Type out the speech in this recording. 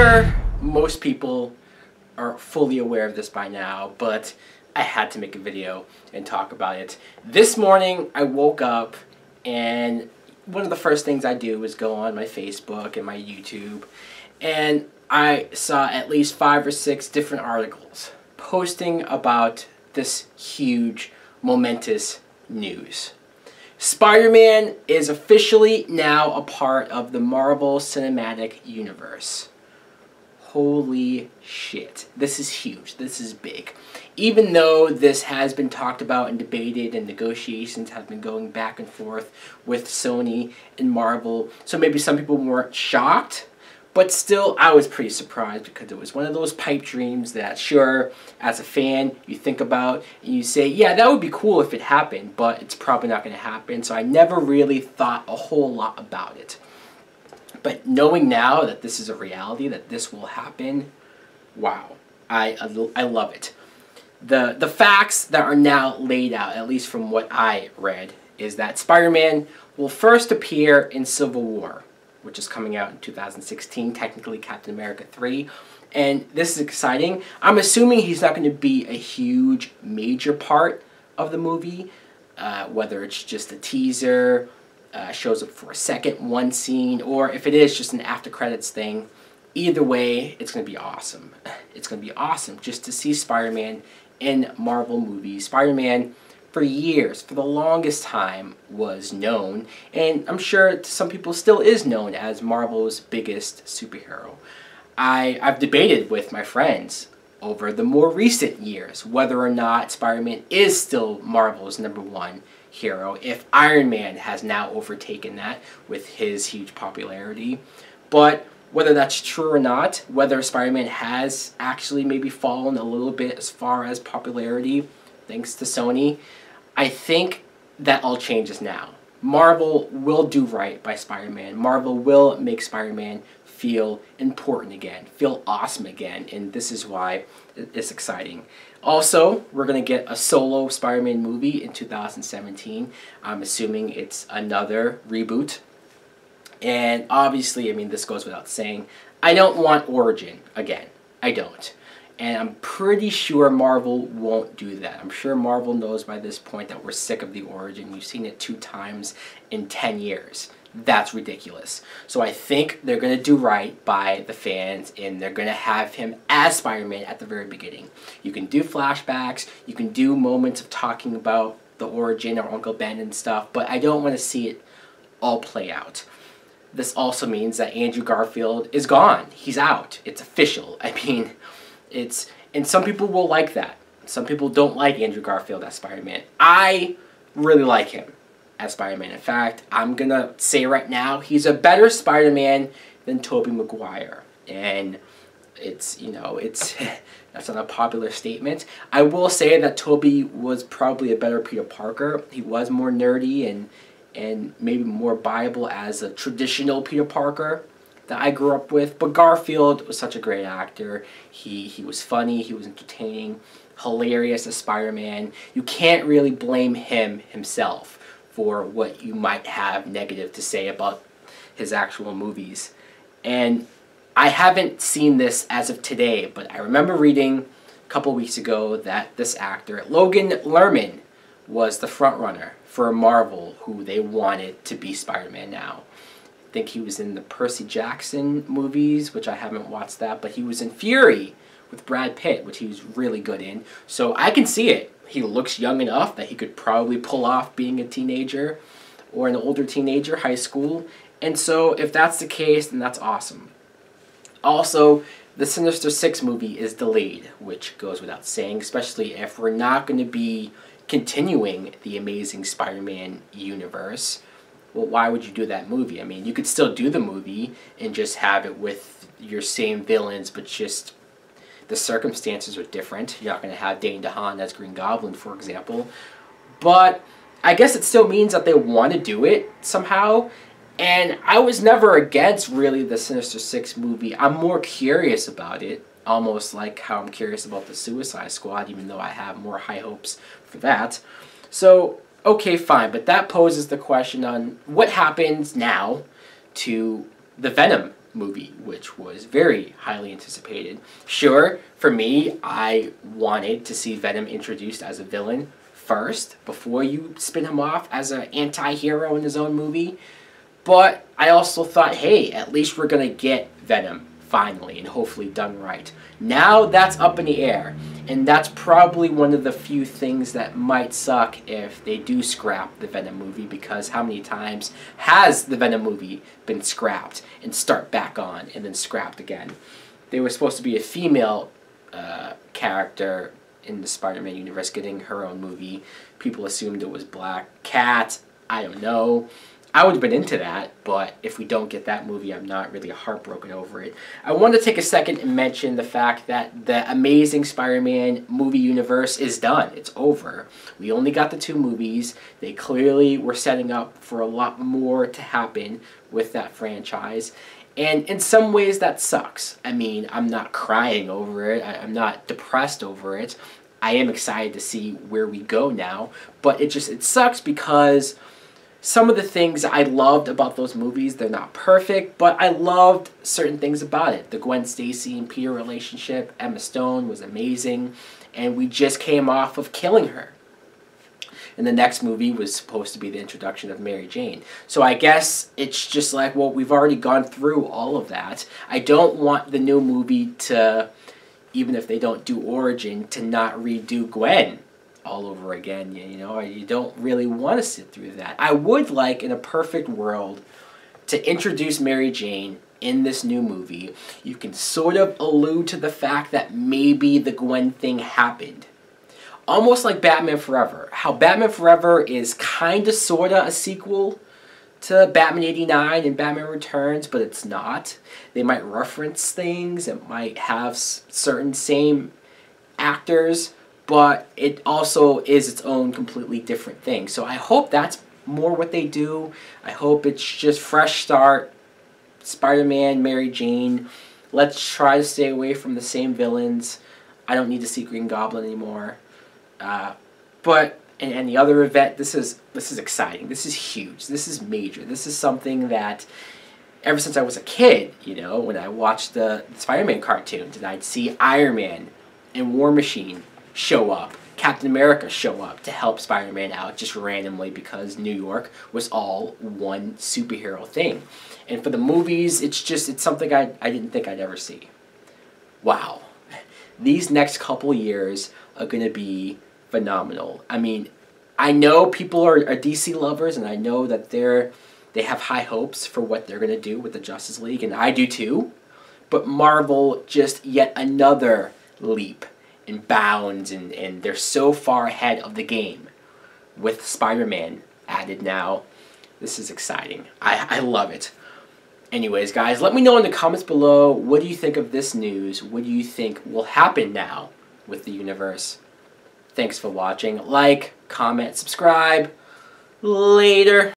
sure most people are fully aware of this by now, but I had to make a video and talk about it. This morning I woke up and one of the first things I do is go on my Facebook and my YouTube and I saw at least five or six different articles posting about this huge, momentous news. Spider-Man is officially now a part of the Marvel Cinematic Universe. Holy shit. This is huge. This is big. Even though this has been talked about and debated and negotiations have been going back and forth with Sony and Marvel, so maybe some people weren't shocked but still, I was pretty surprised because it was one of those pipe dreams that, sure, as a fan, you think about and you say, yeah, that would be cool if it happened, but it's probably not going to happen. So I never really thought a whole lot about it. But knowing now that this is a reality, that this will happen, wow, I, I love it. The, the facts that are now laid out, at least from what I read, is that Spider-Man will first appear in Civil War which is coming out in 2016, technically Captain America 3. And this is exciting. I'm assuming he's not going to be a huge, major part of the movie, uh, whether it's just a teaser, uh, shows up for a second, one scene, or if it is just an after credits thing. Either way, it's going to be awesome. It's going to be awesome just to see Spider-Man in Marvel movies. Spider-Man for years, for the longest time, was known, and I'm sure to some people still is known as Marvel's biggest superhero. I, I've debated with my friends over the more recent years whether or not Spider-Man is still Marvel's number one hero, if Iron Man has now overtaken that with his huge popularity. But whether that's true or not, whether Spider-Man has actually maybe fallen a little bit as far as popularity, thanks to Sony, I think that all changes now. Marvel will do right by Spider-Man. Marvel will make Spider-Man feel important again, feel awesome again, and this is why it's exciting. Also, we're going to get a solo Spider-Man movie in 2017. I'm assuming it's another reboot. And obviously, I mean, this goes without saying, I don't want Origin again. I don't. And I'm pretty sure Marvel won't do that. I'm sure Marvel knows by this point that we're sick of the origin. We've seen it two times in 10 years. That's ridiculous. So I think they're going to do right by the fans and they're going to have him as Spider-Man at the very beginning. You can do flashbacks, you can do moments of talking about the origin or Uncle Ben and stuff, but I don't want to see it all play out. This also means that Andrew Garfield is gone. He's out. It's official. I mean, it's and some people will like that. Some people don't like Andrew Garfield as Spider-Man. I really like him as Spider-Man. In fact, I'm gonna say right now he's a better Spider-Man than Tobey Maguire. And it's you know it's that's not a popular statement. I will say that Tobey was probably a better Peter Parker. He was more nerdy and and maybe more viable as a traditional Peter Parker that I grew up with. But Garfield was such a great actor. He he was funny. He was entertaining, hilarious as Spider-Man. You can't really blame him himself for what you might have negative to say about his actual movies. And I haven't seen this as of today, but I remember reading a couple weeks ago that this actor, Logan Lerman, was the frontrunner for Marvel, who they wanted to be Spider-Man now I think he was in the Percy Jackson movies, which I haven't watched that, but he was in Fury with Brad Pitt, which he was really good in. So I can see it. He looks young enough that he could probably pull off being a teenager or an older teenager, high school. And so if that's the case, then that's awesome. Also, the Sinister Six movie is delayed, which goes without saying, especially if we're not going to be continuing the Amazing Spider-Man universe well, why would you do that movie? I mean, you could still do the movie and just have it with your same villains, but just the circumstances are different. You're not going to have Dane DeHaan as Green Goblin, for example. But I guess it still means that they want to do it somehow. And I was never against really the Sinister Six movie. I'm more curious about it, almost like how I'm curious about the Suicide Squad, even though I have more high hopes for that. So okay, fine, but that poses the question on what happens now to the Venom movie, which was very highly anticipated. Sure, for me, I wanted to see Venom introduced as a villain first before you spin him off as an anti-hero in his own movie. But I also thought, hey, at least we're going to get Venom finally and hopefully done right. Now that's up in the air. And that's probably one of the few things that might suck if they do scrap the Venom movie because how many times has the Venom movie been scrapped and start back on and then scrapped again? They were supposed to be a female uh, character in the Spider-Man universe getting her own movie. People assumed it was Black Cat. I don't know. I would have been into that, but if we don't get that movie, I'm not really heartbroken over it. I want to take a second and mention the fact that the Amazing Spider-Man movie universe is done. It's over. We only got the two movies. They clearly were setting up for a lot more to happen with that franchise. And in some ways, that sucks. I mean, I'm not crying over it. I'm not depressed over it. I am excited to see where we go now, but it just it sucks because some of the things I loved about those movies, they're not perfect, but I loved certain things about it. The Gwen Stacy and Peter relationship, Emma Stone was amazing, and we just came off of killing her. And the next movie was supposed to be the introduction of Mary Jane. So I guess it's just like, well, we've already gone through all of that. I don't want the new movie to, even if they don't do Origin, to not redo Gwen all over again. You, know, you don't really want to sit through that. I would like, in a perfect world, to introduce Mary Jane in this new movie. You can sort of allude to the fact that maybe the Gwen thing happened. Almost like Batman Forever. How Batman Forever is kind of sort of a sequel to Batman 89 and Batman Returns, but it's not. They might reference things, it might have certain same actors, but it also is its own completely different thing. So I hope that's more what they do. I hope it's just fresh start, Spider-Man, Mary Jane. Let's try to stay away from the same villains. I don't need to see Green Goblin anymore. Uh, but in any other event, this is this is exciting. This is huge. This is major. This is something that ever since I was a kid, you know, when I watched the, the Spider-Man cartoons and I'd see Iron Man and War Machine show up. Captain America show up to help Spider-Man out just randomly because New York was all one superhero thing. And for the movies, it's just, it's something I, I didn't think I'd ever see. Wow. These next couple years are going to be phenomenal. I mean, I know people are, are DC lovers and I know that they're, they have high hopes for what they're going to do with the Justice League, and I do too. But Marvel just yet another leap and bounds, and, and they're so far ahead of the game with Spider-Man added now. This is exciting. I, I love it. Anyways, guys, let me know in the comments below, what do you think of this news? What do you think will happen now with the universe? Thanks for watching. Like, comment, subscribe. Later.